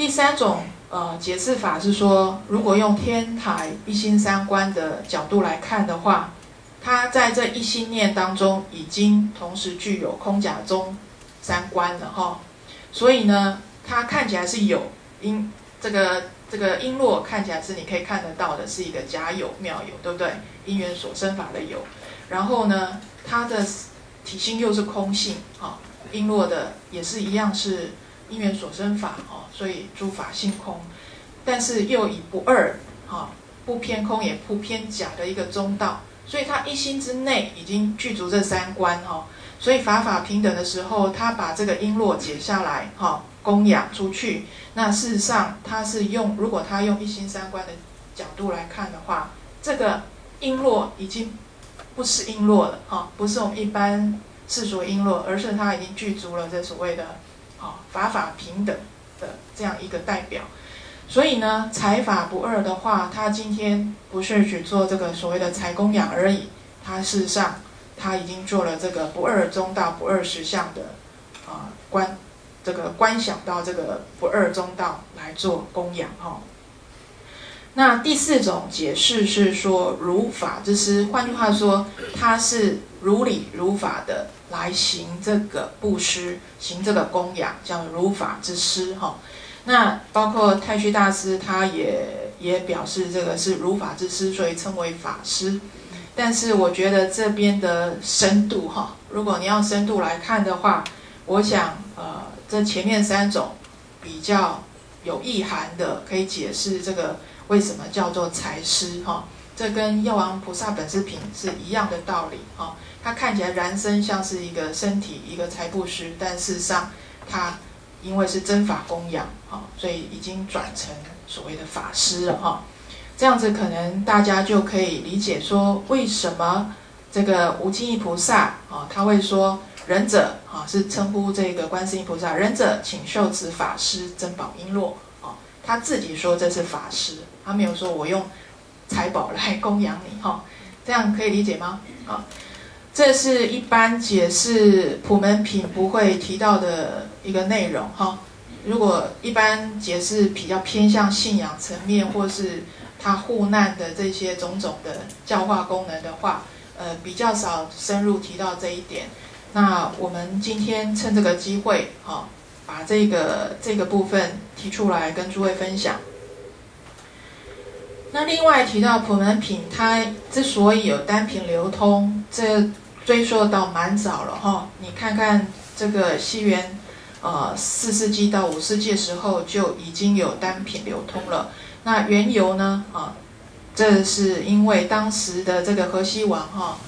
第三种呃解释法是说，如果用天台一心三观的角度来看的话，它在这一心念当中已经同时具有空假中三观了哈，所以呢，它看起来是有因这个这个璎珞看起来是你可以看得到的，是一个假有妙有，对不对？因缘所生法的有，然后呢，它的体性又是空性哈，璎珞的也是一样是因缘所生法哦，所以诸法性空，但是又以不二哈，不偏空也不偏假的一个中道，所以他一心之内已经具足这三观哈，所以法法平等的时候，他把这个璎珞解下来哈，供养出去，那事实上他是用，如果他用一心三观的角度来看的话，这个璎珞已经不是璎珞了哈，不是我们一般世俗璎珞，而是他已经具足了这所谓的啊法法平等的这样一个代表。所以呢，财法不二的话，他今天不是只做这个所谓的财供养而已，他事实上他已经做了这个不二中道、不二实相的啊观，这个观想到这个不二中道来做供养哈。那第四种解释是说如法之师，换句话说，他是如理如法的来行这个布施，行这个供养，叫如法之师哈。那包括太虚大师，他也也表示这个是如法之师，所以称为法师。但是我觉得这边的深度哈，如果你要深度来看的话，我想呃，这前面三种比较有意涵的，可以解释这个为什么叫做财师哈。这跟药王菩萨本师品是一样的道理哈。它看起来燃身像是一个身体一个财布施，但事实上它。因为是真法供养，哈，所以已经转成所谓的法师了，哈。这样子可能大家就可以理解说，为什么这个无尽意菩萨，啊，他会说仁者，啊，是称呼这个观世音菩萨，仁者请受此法师珍宝璎珞，啊，他自己说这是法师，他没有说我用财宝来供养你，哈，这样可以理解吗？啊。这是一般解释普门品不会提到的一个内容哈。如果一般解释比较偏向信仰层面，或是他护难的这些种种的教化功能的话，呃，比较少深入提到这一点。那我们今天趁这个机会哈，把这个这个部分提出来跟诸位分享。那另外提到普门品，它之所以有单品流通，这追溯到蛮早了哈。你看看这个西元，呃，四世纪到五世纪的时候就已经有单品流通了。那缘由呢？啊，这是因为当时的这个河西王哈，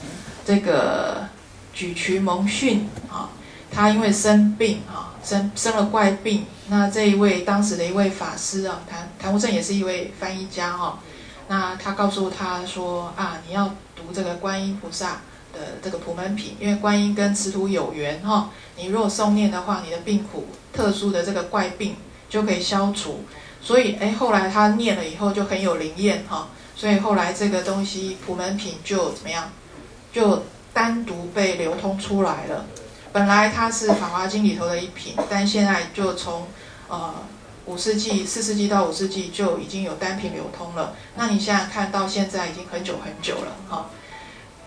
这个举渠蒙逊啊，他因为生病啊，生生了怪病。那这一位当时的一位法师啊，谭谭无正也是一位翻译家哈。那他告诉他说啊，你要读这个观音菩萨的这个普门品，因为观音跟持土有缘哈。你如果诵念的话，你的病苦特殊的这个怪病就可以消除。所以哎，后来他念了以后就很有灵验哈。所以后来这个东西普门品就怎么样，就单独被流通出来了。本来它是法华经里头的一品，但现在就从呃。五世纪、四世纪到五世纪就已经有单品流通了。那你想想看到现在已经很久很久了，哈。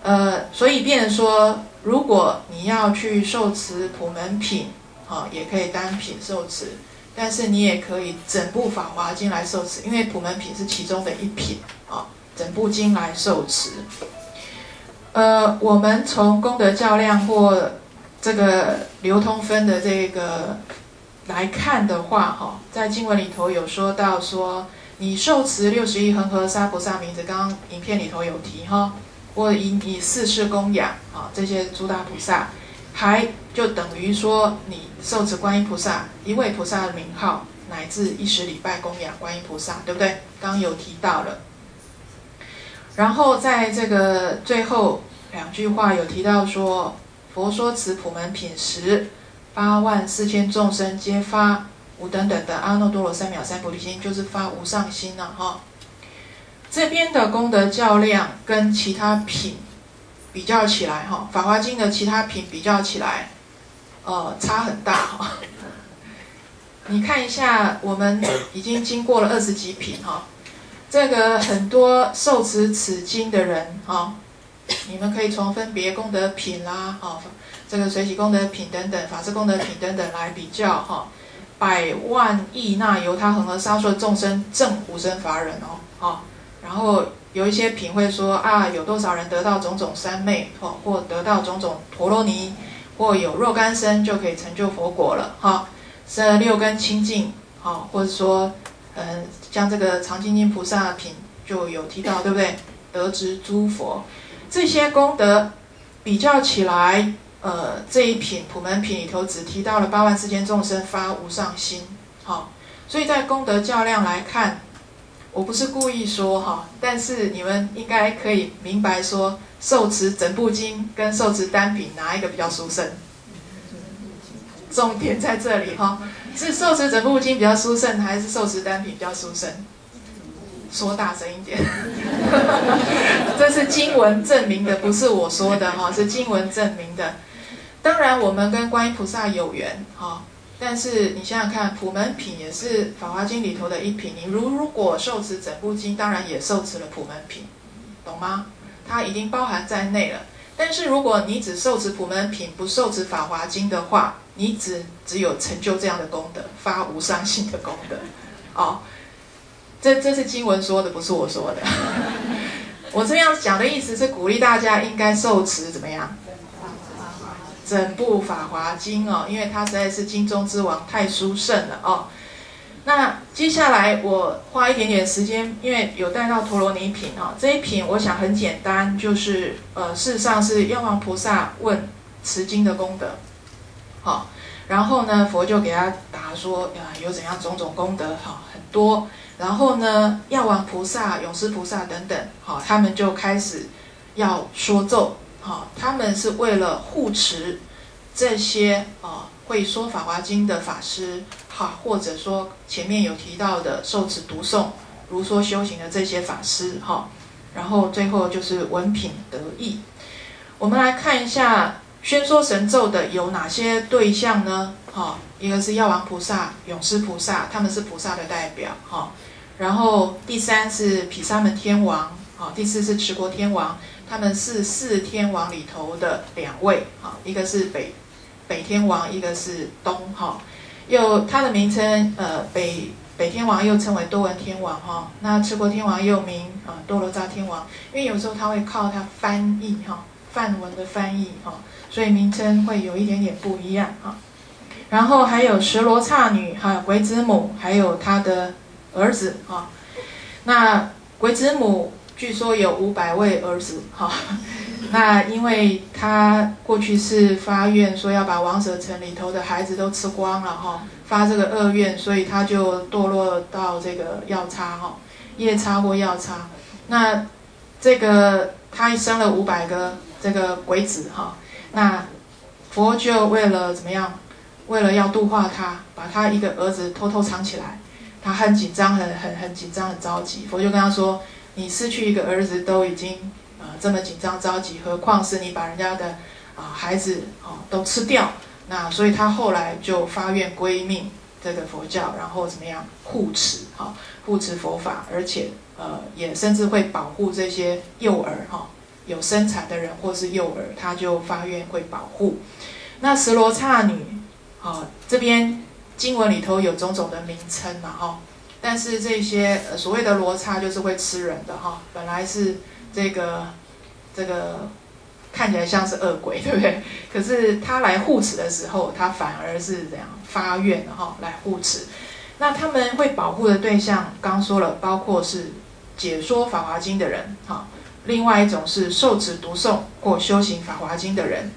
呃，所以变说，如果你要去受持普门品，哈，也可以单品受持，但是你也可以整部法华经来受持，因为普门品是其中的一品，啊，整部经来受持。呃，我们从功德较量或这个流通分的这个。来看的话，哈，在经文里头有说到说，你受持六十亿恒河沙菩萨名字，刚刚影片里头有提哈，或以你四世供养啊这些诸大菩萨，还就等于说你受持观音菩萨一位菩萨的名号，乃至一十礼拜供养观音菩萨，对不对？刚刚有提到了。然后在这个最后两句话有提到说，佛说此普门品时。八万四千众生皆发无等等的阿耨多罗三藐三菩提心，就是发无上心了哈。这边的功德较量跟其他品比较起来哈，《法华经》的其他品比较起来，呃，差很大哈。你看一下，我们已经经过了二十几品哈，这个很多受持此经的人哈，你们可以从分别功德品啦，哈，这个随喜功德品等等，法师功德品等等来比较哈，百万亿那由他恒河沙数众生正无生法忍哦，哈，然后有一些品会说啊，有多少人得到种种三昧，哦或得到种种陀罗尼，或有若干生就可以成就佛果了哈。这六根清净，哦，或者说，嗯，像这个常精进菩萨品就有提到，对不对？得知诸佛这些功德比较起来，呃，这一品普门品里头只提到了八万四千众生发无上心，好，所以在功德较量来看，我不是故意说哈，但是你们应该可以明白说，受持整部经跟受持单品哪一个比较殊胜？重点在这里哈，是受持整部经比较殊胜，还是受持单品比较殊胜？说大声一点，这是经文证明的，不是我说的哈，是经文证明的。当然，我们跟观音菩萨有缘哈，但是你想想看，普门品也是法华经里头的一品，你如如果受持整部经，当然也受持了普门品，懂吗？它已经包含在内了。但是如果你只受持普门品，不受持法华经的话，你只只有成就这样的功德，发无上心的功德，哦，这这是经文说的，不是我说的。我这样讲的意思是鼓励大家应该受持怎么样？整部法华经哦，因为它实在是经中之王，太殊胜了哦。那接下来我花一点点时间，因为有带到陀罗尼品哦，这一品我想很简单，就是呃，事实上是药王菩萨问持经的功德。好，然后呢，佛就给他答说，啊，有怎样种种功德，哈，很多。然后呢，药王菩萨、勇士菩萨等等，好，他们就开始要说咒，好，他们是为了护持这些啊会说法华经的法师，哈，或者说前面有提到的受持读诵、如说修行的这些法师，哈，然后最后就是文品得意。我们来看一下。宣说神咒的有哪些对象呢？哈，一个是药王菩萨、勇士菩萨，他们是菩萨的代表，哈。然后第三是毗沙门天王，哈。第四是持国天王，他们是四天王里头的两位，哈。一个是北北天王，一个是东，哈。又他的名称，呃，北北天王又称为多闻天王，哈。那持国天王又名啊多罗扎天王，因为有时候他会靠他翻译，哈，梵文的翻译，哈。所以名称会有一点点不一样哈，然后还有十罗刹女，还有鬼子母，还有他的儿子啊。那鬼子母据说有五百位儿子哈，那因为他过去是发愿说要把王舍城里头的孩子都吃光了哈，发这个恶愿，所以他就堕落到这个药叉哈，夜叉或药叉。那这个他生了五百个这个鬼子哈。那佛就为了怎么样？为了要度化他，把他一个儿子偷偷藏起来。他很紧张，很很很紧张，很着急。佛就跟他说：“你失去一个儿子都已经啊这么紧张着急，何况是你把人家的啊孩子啊都吃掉？那所以他后来就发愿归命这个佛教，然后怎么样护持哈护持佛法，而且呃也甚至会保护这些幼儿哈。”有生产的人或是幼儿，他就发愿会保护。那十罗刹女，啊，这边经文里头有种种的名称嘛，哈。但是这些呃所谓的罗刹就是会吃人的哈，本来是这个这个看起来像是恶鬼，对不对？可是他来护持的时候，他反而是这样发愿的哈，来护持。那他们会保护的对象，刚说了，包括是解说法华经的人，哈。另外一种是受持读诵或修行法华经的人，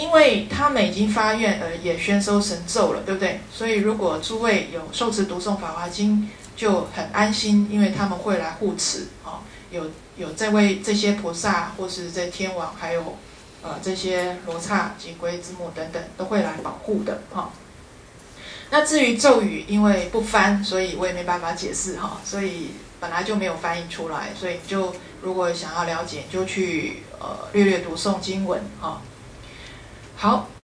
因为他们已经发愿而也宣收神咒了，对不对？所以如果诸位有受持读诵法华经，就很安心，因为他们会来护持啊，有有这位这些菩萨或是这天王，还有呃这些罗刹及龟之母等等，都会来保护的哈。那至于咒语，因为不翻，所以我也没办法解释哈，所以本来就没有翻译出来，所以就。如果想要了解，就去呃略略读诵经文哈。好。